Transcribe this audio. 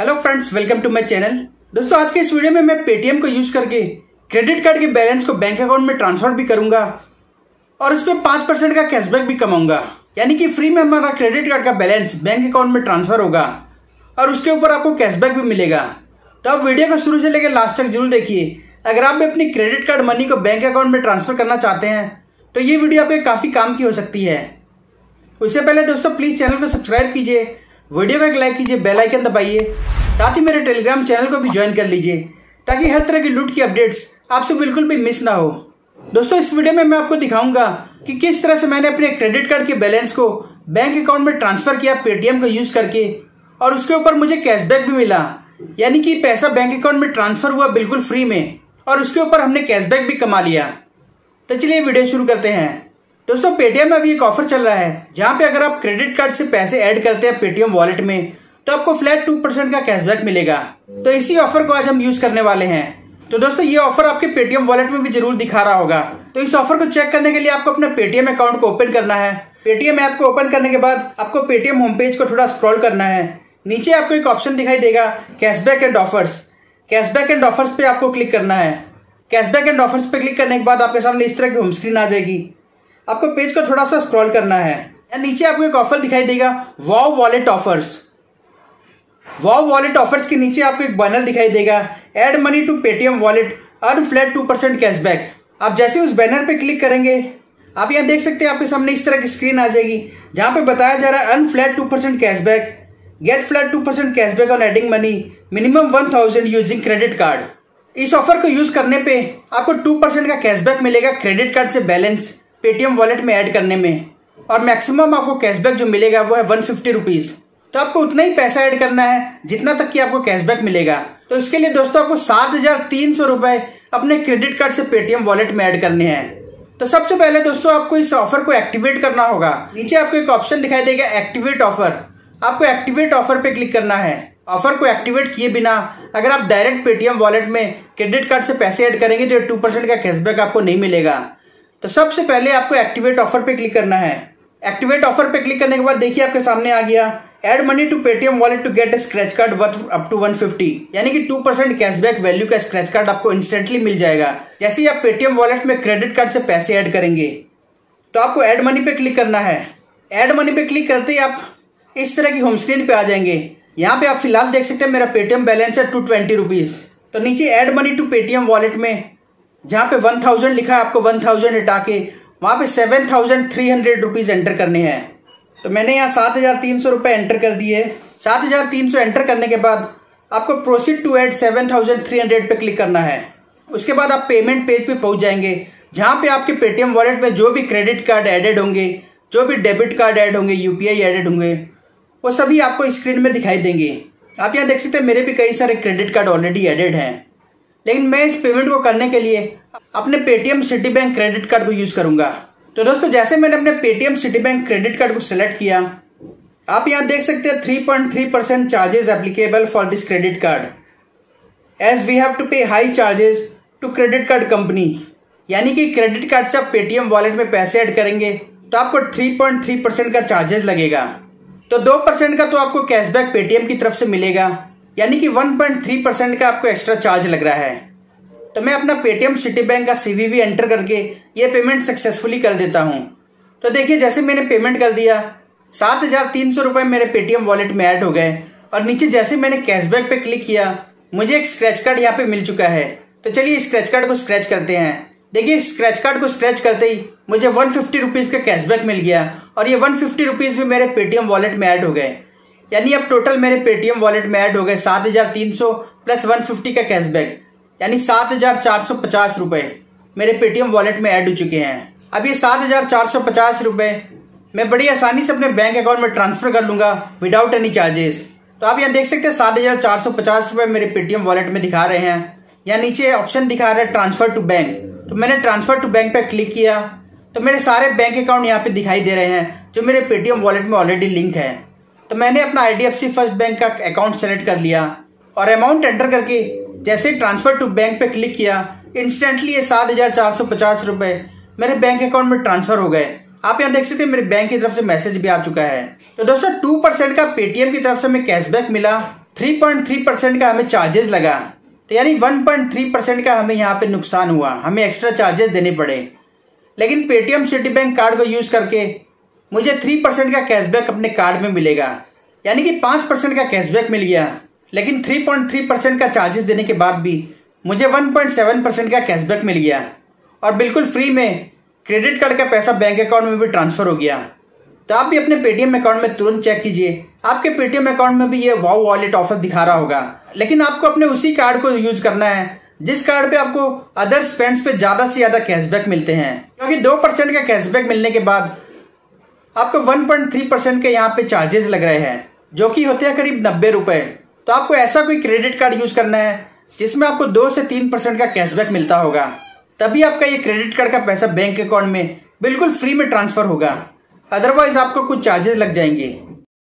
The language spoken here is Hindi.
Hello friends welcome to my channel दोस्तों, आज के इस वीडियो में मैं पेटीएम को यूज़ करके क्रेडिट कार्ड के बैलेंस को बैंक अकाउंट में ट्रांसफ़र भी करूँगा और उस पर पाँच परसेंट का कैशबैक भी कमाऊँगा। यानी कि फ्री में हमारा क्रेडिट कार्ड का बैलेंस बैंक अकाउंट में ट्रांसफ़र होगा और उसके ऊपर आपको कैशबैक भी मिलेगा। तो आप वीडियो को शुरू से लेकर लास्ट तक ज़रूर देखिए। अगर आप भी अपनी क्रेडिट कार्ड मनी को बैंक अकाउंट में ट्रांसफ़र करना चाहते हैं तो ये वीडियो आपके काफ़ी काम की हो सकती है। उससे पहले दोस्तों प्लीज़ चैनल को सब्सक्राइब कीजिए वीडियो को एक लाइक कीजिए, बेल आइकन दबाइए। साथ ही मेरे टेलीग्राम चैनल को भी ज्वाइन कर लीजिए, ताकि हर तरह की लूट की अपडेट्स आपसे बिल्कुल भी मिस ना हो। दोस्तों, इस वीडियो में मैं आपको दिखाऊँगा कि किस तरह से मैंने अपने क्रेडिट कार्ड के बैलेंस को बैंक अकाउंट में ट्रांसफ़र किया पेटीएम का यूज़ करके, और उसके ऊपर मुझे कैशबैक भी मिला। यानी कि पैसा बैंक अकाउंट में ट्रांसफ़र हुआ बिल्कुल फ्री में, और उसके ऊपर हमने कैशबैक भी कमा लिया। तो चलिए वीडियो शुरू करते हैं। दोस्तों पेटीएम में अभी एक ऑफ़र चल रहा है, जहाँ पे अगर आप क्रेडिट कार्ड से पैसे ऐड करते हैं पेटीएम वॉलेट में तो आपको फ्लैट टू परसेंट का कैशबैक मिलेगा। तो इसी ऑफ़र को आज हम यूज़ करने वाले हैं। तो दोस्तों, ये ऑफ़र आपके पेटीएम वॉलेट में भी ज़रूर दिखा रहा होगा। तो इस ऑफ़र को चेक करने के लिए आपको अपने पेटीएम अकाउंट को ओपन करना है। पेटीएम ऐप को ओपन करने के बाद आपको पेटीएम होम पेज को थोड़ा स्क्रॉल करना है। नीचे आपको एक ऑप्शन दिखाई देगा cashback and offers cashback and offers पे आपको क्लिक करना है। कैशबैक एंड ऑफर्स पे क्लिक करने के बाद आपके सामने इस तरह की होम स्क्रीन आ जाएगी। आपको पेज को थोड़ा सा स्क्रॉल करना है। नीचे आपको एक ऑफ़र दिखाई देगा, wow wallet offers. Wow wallet offers के नीचे आपको एक बैनर दिखाई देगा add money to Paytm wallet, earn flat two percent cashback. आप जैसे उस बैनर पे क्लिक करेंगे, आप यहाँ देख सकते हैं आपके सामने इस तरह की स्क्रीन आ जाएगी, जहाँ पे बताया जा रहा है earn flat two percent cashback, get flat two percent cashback on adding money, minimum one thousand using credit card. इस ऑफ़र को यूज़ करने पे आपको टू परसेंट का कैशबैक मिलेगा क्रेडिट कार्ड से बैलेंस। पेटीएम वॉलेट में ऐड करने में। और मैक्सिमम आपको कैशबैक जो मिलेगा वो है वन फिफ्टी रुपीज़ तो आपको उतना ही पैसा ऐड करना है, जितना तक कि आपको कैशबैक मिलेगा। तो इसके लिए दोस्तों आपको सात हज़ार तीन सौ रुपए अपने क्रेडिट कार्ड से पेटीएम वॉलेट में ऐड करने हैं। तो सबसे पहले दोस्तों आपको इस ऑफ़र को एक्टिवेट करना होगा। नीचे आपको एक ऑप्शन दिखाई देगा एक्टिवेट ऑफ़र। आपको एक्टिवेट ऑफ़र पे क्लिक करना है। ऑफ़र को एक्टिवेट किए बिना अगर आप डायरेक्ट पेटीएम वॉलेट में क्रेडिट कार्ड से पैसे ऐड करेंगे तो टू परसेंट का कैशबैक आपको नहीं मिलेगा। तो सबसे पहले आपको एक्टिवेट ऑफ़र पे क्लिक करना है। एक्टिवेट ऑफ़र पे क्लिक करने के बाद देखिए आपके सामने आ गया। Add money to Paytm wallet to get a scratch card worth up to 150 यानी कि 2 परसेंट कैशबैक वैल्यू का स्क्रैच कार्ड आपको इंस्टेंटली मिल जाएगा। जैसे ही आप पेटीएम वॉलेट में क्रेडिट कार्ड से पैसे ऐड करेंगे तो आपको एड मनी पे क्लिक करना है। एड मनी पे क्लिक करते ही आप इस तरह की होम स्क्रीन पे आ जाएँगे। यहाँ पे आप फ़िलहाल देख सकते हैं मेरा पेटीएम बैलेंस है टू ट्वेंटी रुपीज़ तो नीचे add money to Paytm wallet में जहाँ पे वन थाउज़ेंड लिखा है, आपको वन थाउज़ेंड हटा के, वहाँ पे seven thousand three hundred rupees enter करने हैं। तो मैंने यहाँ सात हज़ार तीन सौ रुपए एंटर कर दिए। सात हज़ार तीन सौ एंटर करने के बाद आपको proceed to add seven thousand three hundred पे क्लिक करना है। उसके बाद आप पेमेंट पेज पे पहुँच जाएँगे, जहाँ पे आपके पेटीएम वॉलेट में जो भी क्रेडिट कार्ड एडेड होंगे, जो भी डेबिट कार्ड ऐड होंगे यूपीआई एडेड होंगे, वो सभी आपको स्क्रीन में दिखाई देंगे। आप यहाँ देख सकते हैं, मेरे भी कई सारे क्रेडिट कार्ड ऑलरेडी एडेड हैं। लेकिन मैं इस पेमेंट को करने के लिए अपने Paytm Citi bank credit card को यूज़ करूँगा। तो दोस्तों, जैसे मैंने अपने Paytm Citi bank credit card को सिलेक्ट किया, आप यहाँ देख सकते हैं three point three percent charges applicable for this credit card as we have to pay high charges to credit card company यानी कि क्रेडिट कार्ड से आप पेटीएम वॉलेट में पैसे ऐड करेंगे तो आपको थ्री पॉइंट थ्री परसेंट का चार्जेस लगेगा। तो दो परसेंट का तो आपको कैशबैक पेटीएम की तरफ़ से मिलेगा। यानी कि 1.3 परसेंट का आपको एक्स्ट्रा चार्ज लग रहा है। तो मैं अपना पेटीएम सिटी बैंक का सीवीवी एंटर करके ये पेमेंट सक्सेसफुली कर देता हूँ। तो देखिए, जैसे मैंने पेमेंट कर दिया, सात हज़ार तीन सौ रुपए मेरे पेटीएम वॉलेट में ऐड हो गए और नीचे जैसे मैंने कैशबैक पे क्लिक किया, मुझे एक स्क्रैच कार्ड यहाँ पे मिल चुका है। तो चलिए स्क्रैच कार्ड को स्क्रैच करते हैं। देखिए स्क्रैच कार्ड को स्क्रैच करते ही मुझे वन फिफ्टी रुपीज़ का कैशबैक मिल गया और ये वन फिफ्टी भी मेरे पेटीएम वॉलेट में ऐड हो गए। यानी अब टोटल मेरे पेटीएम वॉलेट में ऐड हो गए सात हज़ार तीन सौ प्लस वन फिफ्टी का कैशबैक यानी सात हज़ार चार सौ पचास रुपए मेरे पेटीएम वॉलेट में ऐड हो चुके हैं। अब ये सात हज़ार चार सौ पचास रुपए मैं बड़ी आसानी से अपने बैंक अकाउंट में ट्रांसफ़र कर लूँगा विदाउट एनी चार्जेस तो आप यहाँ देख सकते हैं सात हज़ार चार सौ पचास रुपए मेरे पेटीएम वॉलेट में दिखा रहे हैं। या नीचे ऑप्शन दिखा रहा ट्रांसफ़र टू बैंक तो मैंने ट्रांसफ़र टू बैंक पे क्लिक किया। तो मेरे सारे बैंक अकाउंट यहाँ पे दिखाई दे रहे हैं, जो मेरे पेटीएम वॉलेट में ऑलरेडी लिंक है। तो मैंने अपना आईडीएफसी फ़र्स्ट बैंक का अकाउंट सेलेक्ट कर लिया और अमाउंट एंटर करके जैसे ट्रांसफ़र टू बैंक पे क्लिक किया इंस्टेंटली ये सात हज़ार चार सौ पचास रुपए मेरे बैंक अकाउंट में ट्रांसफ़र हो गए। आप यहाँ देख सकते हैं मेरे बैंक की तरफ़ से मैसेज भी आ चुका है। तो दोस्तों टू परसेंट का पेटीएम की तरफ़ से हमें कैशबैक मिला 3.3 परसेंट का हमें चार्जेस लगा। तो यानी 1.3 परसेंट का हमें यहाँ पे नुकसान हुआ, हमें एक्स्ट्रा चार्जेस देने पड़े। लेकिन पेटीएम सिटी बैंक कार्ड को यूज़ करके मुझे थ्री परसेंट का कैशबैक अपने कार्ड में मिलेगा। यानी कि पाँच परसेंट का कैशबैक मिल गया। लेकिन थ्री पॉइंट थ्री परसेंट का चार्जेस देने के बाद भी मुझे वन पॉइंट सेवन परसेंट का कैशबैक मिल गया। और बिल्कुल फ्री में क्रेडिट कार्ड का पैसा बैंक अकाउंट में भी ट्रांसफ़र हो गया। तो आप भी अपने पेटीएम अकाउंट में तुरंत चेक कीजिए। आपके पेटीएम अकाउंट में भी ये वाउ वॉलेट ऑफ़र दिखा रहा होगा। लेकिन आपको अपने उसी कार्ड को यूज़ करना है, जिस कार्ड पे आपको अदर स्पेंड्स पे ज़्यादा से ज़्यादा कैशबैक मिलते हैं। क्योंकि दो परसेंट का कैशबैक मिलने के बाद आपको वन पॉइंट थ्री परसेंट के यहाँ पे चार्जेस लग रहे हैं, जो कि होते हैं करीब नब्बे रुपए। तो आपको ऐसा कोई क्रेडिट कार्ड यूज़ करना है, जिसमें आपको दो से तीन परसेंट का कैशबैक मिलता होगा। तभी आपका ये क्रेडिट कार्ड का पैसा बैंक अकाउंट में बिल्कुल फ्री में ट्रांसफ़र होगा। अदरवाइज़ आपको कुछ चार्जेस लग जाएँगे।